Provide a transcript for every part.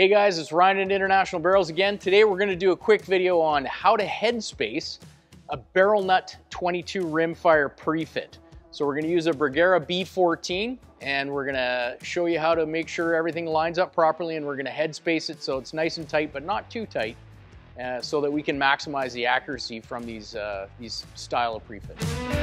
Hey guys, it's Ryan at International Barrels again. Today we're gonna do a quick video on how to headspace a barrel nut 22 rimfire pre-fit. So we're gonna use a Bergara B14 and we're gonna show you how to make sure everything lines up properly and we're gonna headspace it so it's nice and tight, but not too tight, uh, so that we can maximize the accuracy from these, uh, these style of pre-fit.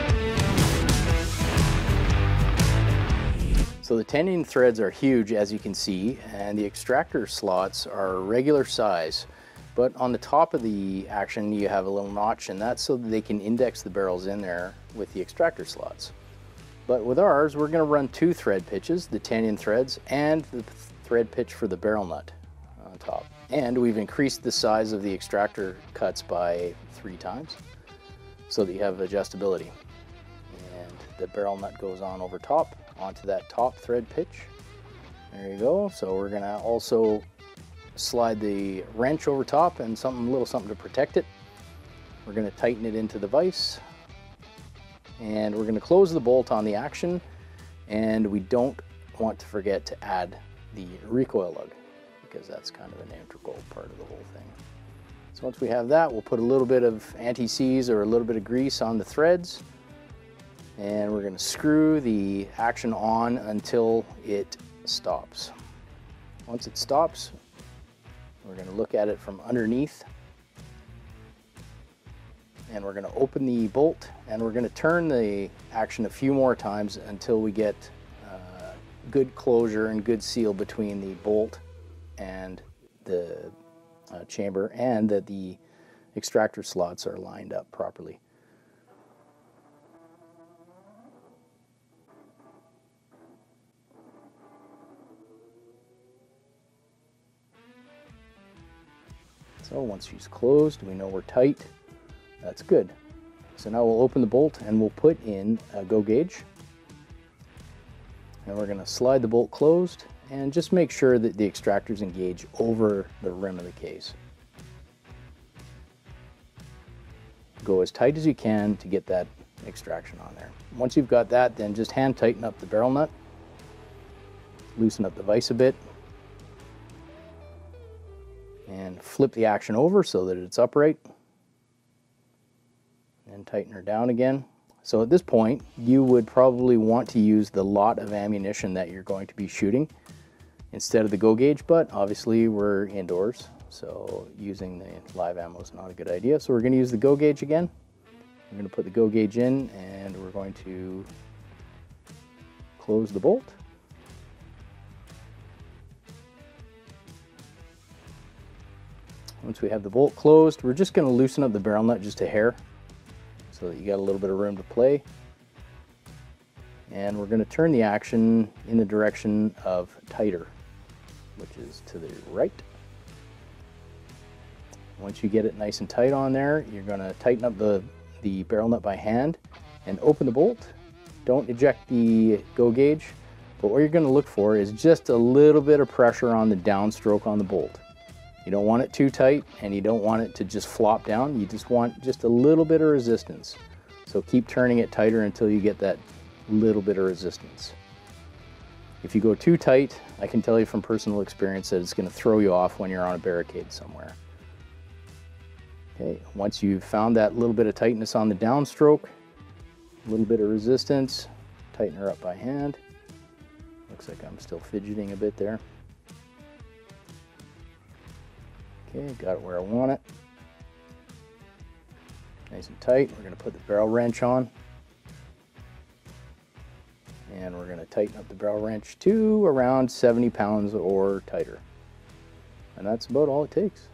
So the tenon threads are huge as you can see and the extractor slots are regular size but on the top of the action you have a little notch and that's so that they can index the barrels in there with the extractor slots. But with ours we're going to run two thread pitches, the tenon threads and the thread pitch for the barrel nut on top. And we've increased the size of the extractor cuts by three times so that you have adjustability. And the barrel nut goes on over top onto that top thread pitch. There you go. So we're gonna also slide the wrench over top and something, a little something to protect it. We're gonna tighten it into the vise and we're gonna close the bolt on the action and we don't want to forget to add the recoil lug because that's kind of an integral part of the whole thing. So once we have that, we'll put a little bit of anti-seize or a little bit of grease on the threads and we're going to screw the action on until it stops. Once it stops, we're going to look at it from underneath and we're going to open the bolt and we're going to turn the action a few more times until we get uh, good closure and good seal between the bolt and the uh, chamber and that the extractor slots are lined up properly. So once she's closed, we know we're tight. That's good. So now we'll open the bolt and we'll put in a go gauge. And we're going to slide the bolt closed and just make sure that the extractors engage over the rim of the case. Go as tight as you can to get that extraction on there. Once you've got that, then just hand tighten up the barrel nut, loosen up the vise a bit, and flip the action over so that it's upright and tighten her down again. So at this point, you would probably want to use the lot of ammunition that you're going to be shooting instead of the go gauge, but obviously we're indoors, so using the live ammo is not a good idea. So we're going to use the go gauge again. I'm going to put the go gauge in and we're going to close the bolt. Once we have the bolt closed, we're just going to loosen up the barrel nut just a hair so that you got a little bit of room to play. And we're going to turn the action in the direction of tighter, which is to the right. Once you get it nice and tight on there, you're going to tighten up the, the barrel nut by hand and open the bolt. Don't eject the go gauge, but what you're going to look for is just a little bit of pressure on the downstroke on the bolt. You don't want it too tight and you don't want it to just flop down. You just want just a little bit of resistance. So keep turning it tighter until you get that little bit of resistance. If you go too tight, I can tell you from personal experience that it's going to throw you off when you're on a barricade somewhere. Okay, once you've found that little bit of tightness on the downstroke, a little bit of resistance, tighten her up by hand. Looks like I'm still fidgeting a bit there. Okay, got it where I want it. Nice and tight. We're going to put the barrel wrench on. And we're going to tighten up the barrel wrench to around 70 pounds or tighter. And that's about all it takes.